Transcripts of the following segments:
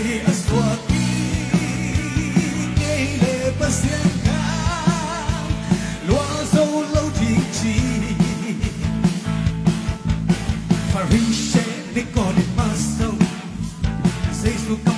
Ei, eu estou aqui, quem leva sempre. Paris, Shane, Nicole, Marcel, seis lugares.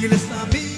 Silas na minha